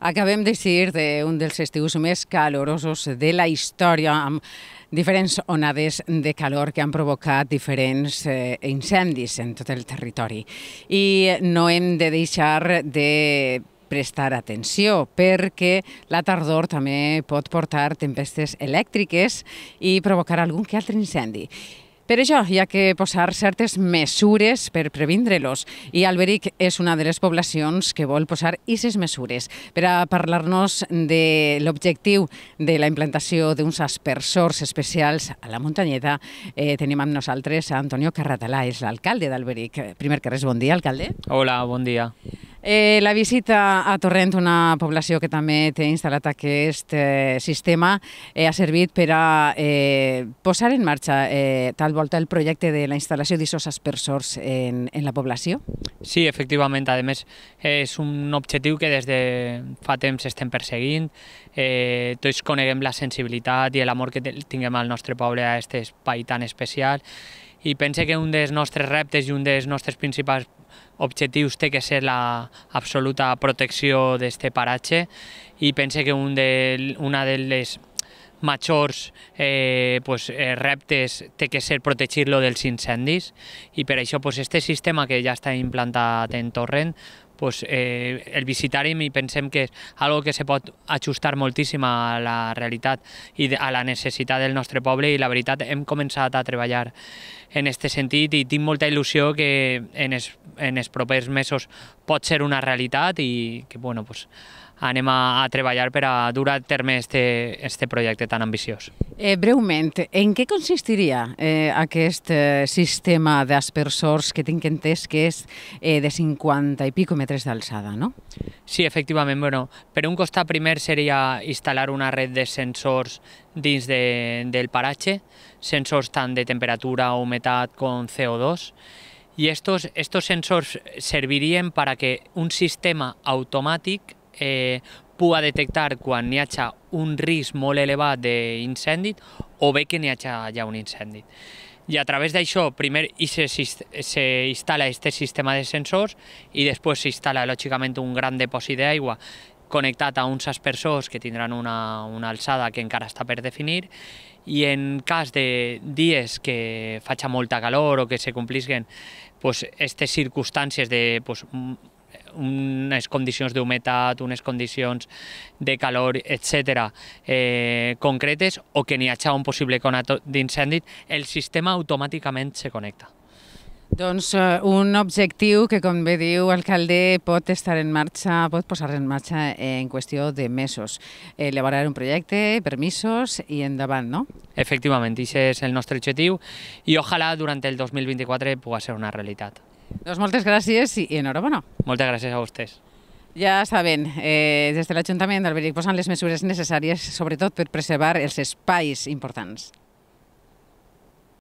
Acabem d'eixir d'un dels estius més calorosos de la història, amb diferents onades de calor que han provocat diferents eh, incendis en tot el territori. I no hem de deixar de prestar atenció perquè la tardor també pot portar tempestes elèctriques i provocar algun que altre incendi. Per això hi ha que posar certes mesures per previndre-los i Alberic és una de les poblacions que vol posar aquestes mesures. Per a parlar-nos de l'objectiu de la implantació d'uns aspersors especials a la muntanyeta, eh, tenim amb nosaltres a Antonio Carratalà, és l'alcalde d'Alberic. Primer que res, bon dia, alcalde. Hola, bon dia. Eh, la visita a Torrent, una població que també té instal·lat aquest eh, sistema, eh, ha servit per a eh, posar en marxa eh, tal volta el projecte de la instal·lació d'aquests aspersors en, en la població? Sí, efectivament. A més, és un objectiu que des de fa temps estem perseguint. Eh, tots coneguem la sensibilitat i l'amor que tinguem al nostre poble a aquest espai tan especial i pense que un dels nostres reptes i un dels nostres principals objectius té que ser la absoluta protecció d'aquest paratge i pense que un de, una de les majors eh, pues, eh, reptes té que ser protegir-lo dels incendis i per això pues, este sistema que ja està implantat en Torrent pues, eh, el visitar-hi i pensem que és algo que se pot ajustar moltíssim a la realitat i a la necessitat del nostre poble i la veritat hem començat a treballar en aquest sentit i tinc molta il·lusió que en els, en els propers mesos pot ser una realitat i que bueno, pues, anem a, a treballar per a dur a terme este, este projecte tan ambiciós. Eh, breument, en què consistiria eh, aquest eh, sistema d'aspersors que tinc entès que és eh, de 50 i pico metres d'alçada, no? Sí, efectivament. Bueno, per un costat primer seria instal·lar una red de sensors dins de, del paratge, sensors tant de temperatura, humitat com CO2, i estos, estos sensors servirían para que un sistema automàtic eh, pugui detectar quan hi hagi un risc molt elevat d'incendi o bé que n'hi hagi ja un incendi. I a través d'això, primer s'instal·la aquest sistema de sensors i després s'instal·la, lògicament, un gran depòsit d'aigua connectat a uns aspersors que tindran una, una alçada que encara està per definir i en cas de dies que faci molta calor o que se complisquen pues, aquestes circumstàncies de pues, unes condicions d'humetat, unes condicions de calor, etc. Eh, concretes o que n'hi hagi un possible conat d'incendi, el sistema automàticament se connecta. Doncs uh, un objectiu que, com bé diu alcalde, pot estar en marxa, pot posar en marxa en qüestió de mesos. Elaborar un projecte, permisos i endavant, no? Efectivament, aquest és el nostre objectiu i ojalà durant el 2024 pugui ser una realitat. Doncs moltes gràcies i enhorabona. Moltes gràcies a vostès. Ja saben, eh, des de l'Ajuntament d'Alberic posen les mesures necessàries, sobretot per preservar els espais importants.